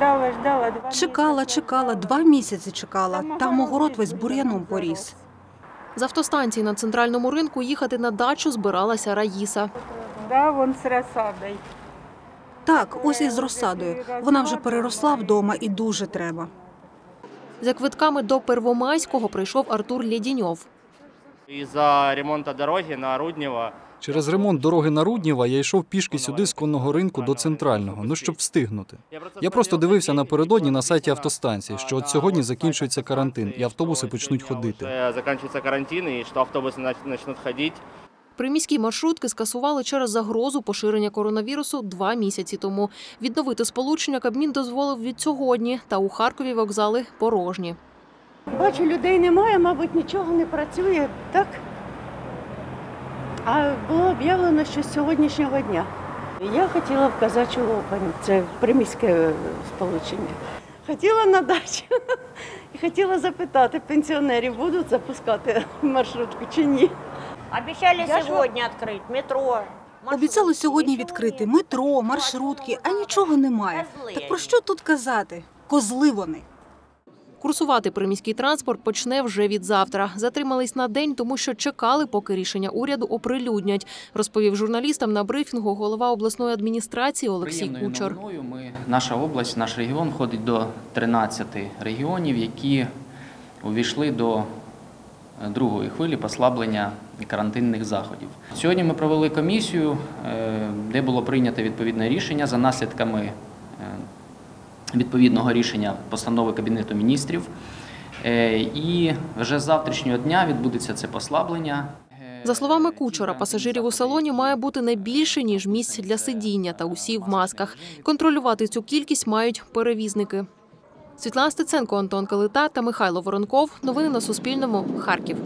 ждала, ждала. Два Чекала, чекала, два місяці чекала. Там огород весь бур'яном бур'яном поріс. З автостанції на центральному ринку їхати на дачу збиралася Раїса. Да, вон з розсадою. Так, ось із розсадою. Вона вже переросла вдома і дуже треба. За квитками до Первомайського прийшов Артур Лєдіньов. Із-за ремонту дороги на Руднєва Через ремонт дороги на Рудніва я йшов пішки сюди з конного ринку до центрального, ну щоб встигнути. Я просто дивився напередодні на сайті автостанції, що от сьогодні закінчується карантин, і автобуси почнуть ходити. Закінчується карантин і що автобуси почнуть ходити. Приміські маршрутки скасували через загрозу поширення коронавірусу два місяці тому. Відновити сполучення Кабмін дозволив від сьогодні, та у Харкові вокзали порожні. Бачу, людей немає, мабуть, нічого не працює, так? А було об'явлено, що з сьогоднішнього дня. Я хотіла в казачу лопань, це приміське е, сполучення. Хотіла на дачу і хотіла запитати пенсіонерів, будуть запускати маршрутку чи ні. Ж сегодня открыть метро. Обіцяли сьогодні відкрити метро, маршрутки, а нічого немає. Так про що тут казати? Козли вони. Курсувати приміський транспорт почне вже від завтра. Затримались на день, тому що чекали, поки рішення уряду оприлюднять, розповів журналістам на брифінгу голова обласної адміністрації Олексій Приємною Кучер. новиною ми, наша область, наш регіон входить до 13 регіонів, які увійшли до е, другої хвилі послаблення карантинних заходів. Сьогодні ми провели комісію, е, де було прийнято відповідне рішення за наслідками відповідного рішення постанови Кабінету міністрів. Е, І вже з завтрашнього дня відбудеться це послаблення. За словами Кучера, пасажирів у салоні має бути не більше ніж місць для сидіння та усі в масках. Контролювати цю кількість мають перевізники. Світлана Стеценко, Антон Калита та Михайло Воронков. Новини на Суспільному. Харків.